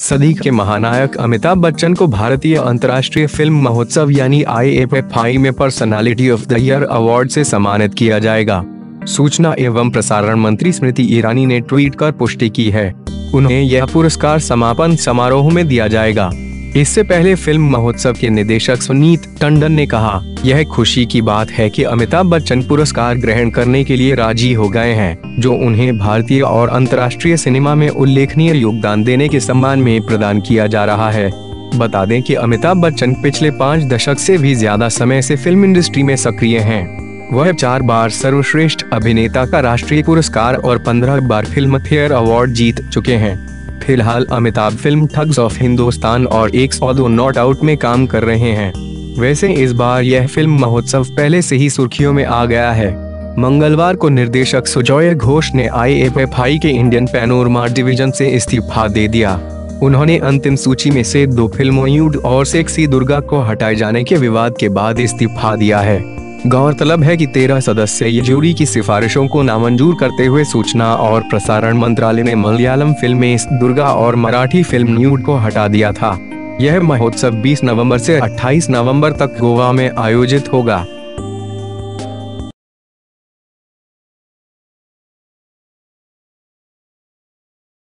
सदी के महानायक अमिताभ बच्चन को भारतीय अंतर्राष्ट्रीय फ़िल्म महोत्सव यानी आई में personality of the year award से सम्मानित किया जाएगा। सूचना एवं प्रसारण मंत्री स्मृति ईरानी ने ट्वीट कर पुष्टि की है। उन्हें यह पुरस्कार समापन समारोह में दिया जाएगा। इससे पहले फ़िल्म महोत्सव के निदेशक सुनीत टंडन ने कहा, यह खुशी की बात है कि अमिताभ बच्चन पुरस्कार ग्रहण करने के लिए राज़ी हो गए हैं, जो उन्हें भारतीय और अंतर्राष्ट्रीय सिनेमा में उल्लेखनीय योगदान देने के सम्मान में प्रदान किया जा रहा है बता दें कि अमिताभ बच्चन पिछले पाँच दशक से भी ज़्यादा समय से फ़िल्म इंडस्ट्री में सक्रिय हैं। वह चार बार सर्वश्रेष्ठ अभिनेता का राष्ट्रीय पुरस्कार और पंद्रह बार फ़िल्म फेयर अवार्ड जीत चुके हैं फ़िलहाल Amitabh film Thugs of Hindostan और एक सौ दो नॉट आउट में काम कर रहे हैं। वैसे इस बार यह फ़िल्म महोत्सव पहले से ही सुर्खियों में आ गया है। मंगलवार को निर्देशक सुजोय घोष ने आई के इंडियन पैनोरमा डिवीज़न से इस्तीफा दे दिया। उन्होंने अंतिम सूची में से दो फ़िल्मों यूड और सेक्सी दुर्गा को हटाए जाने के विवाद के बाद इस्तीफा दिया है। गौरतलब है कि तेरह सदस्य जूरी की सिफारिशों को नामंजूर करते हुए सूचना और प्रसारण मंत्रालय ने मलयालम फ़िल्म दुर्गा और मराठी फ़िल्म न्यूड को हटा दिया था। यह महोत्सव 20 नवंबर से 28 नवंबर तक गोवा में आयोजित होगा।